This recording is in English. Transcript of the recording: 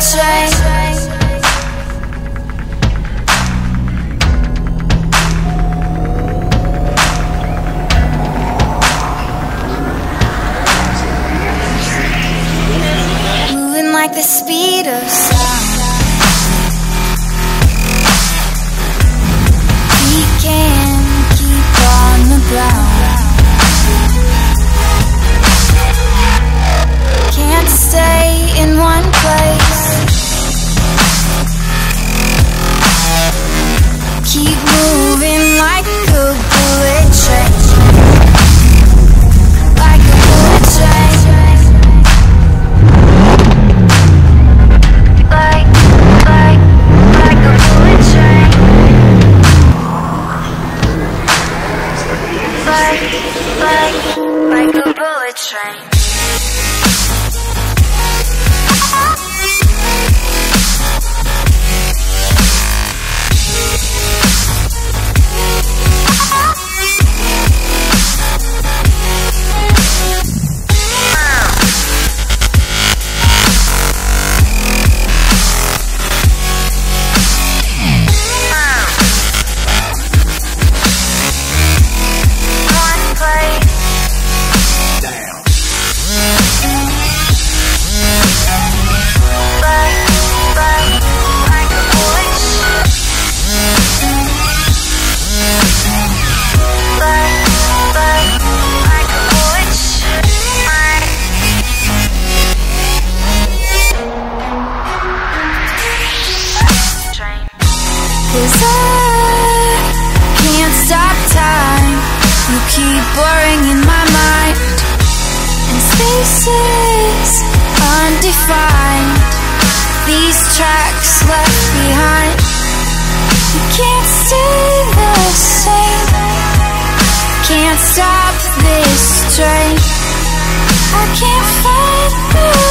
Train. Moving like the speed of sound. Like, like, like a bullet train. Cause I can't stop time. You keep blurring in my mind. And spaces undefined. These tracks left behind. You can't stay the same. Can't stop this train. I can't find the